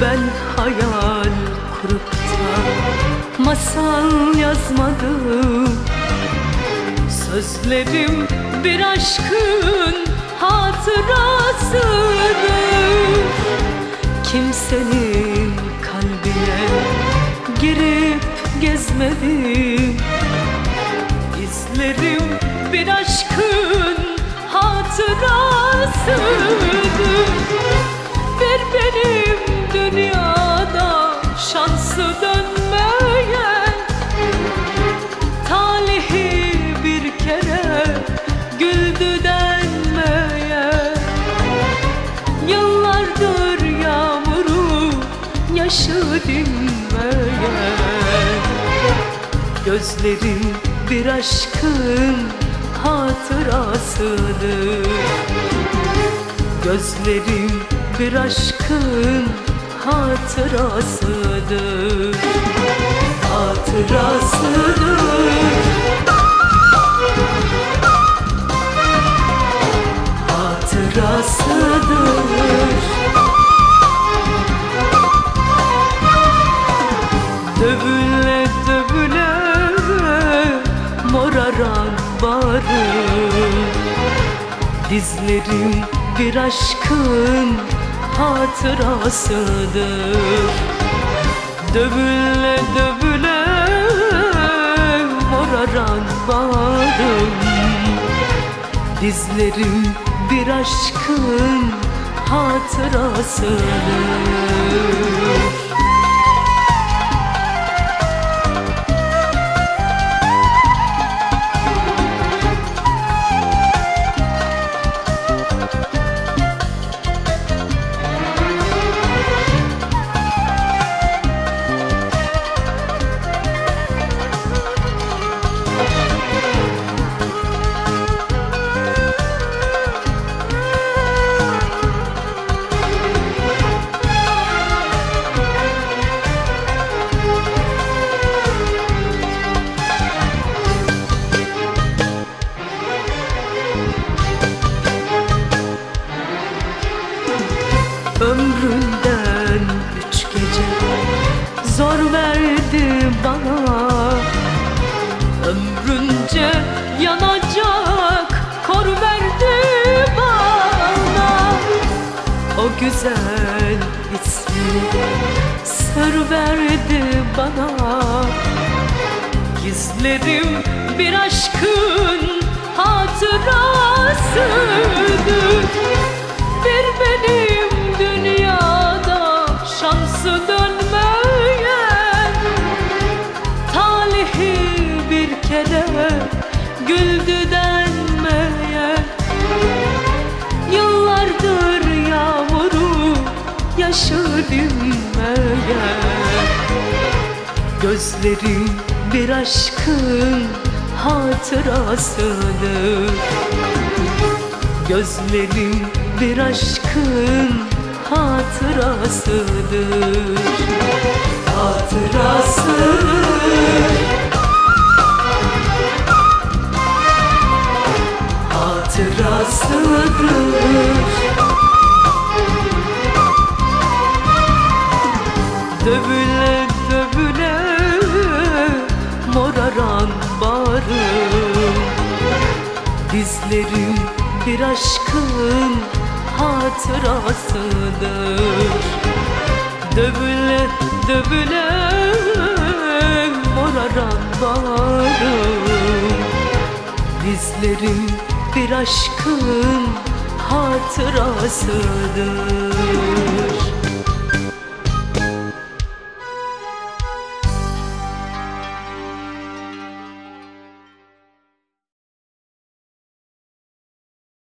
ben hayal kurup da masal yazmadım. Sözlerim bir aşkın hatırasıdır. Kimsenin kalbine girip gezmedim İzlerim bir aşkın hatırasıdır. Dinmeyen Gözlerim bir aşkın hatırasıdır. Gözlerim bir aşkın hatırasıdır. Hatırasıdır Dövüle dövüle moraran barım Dizlerim bir aşkın hatırasıdır. Dövüle dövüle moraran barım Dizlerim bir aşkın hatırasıdır bana. Ömrünce yanacak Kor verdi bana. O güzel ismi Sır verdi bana. Gizlerim bir aşkın hatırasıdır kere güldü denmeyen Yıllardır yağmuru yaşı dinmeyen Gözlerim bir aşkın hatırasıdır. Gözlerim bir aşkın Hatırasıdır. Hatırasıdır Dövüle dövüle moraran barım Dizlerim bir aşkın hatırasıdır. Dövüle dövüle moraran barım Dizlerim bir aşkın hatırasıdır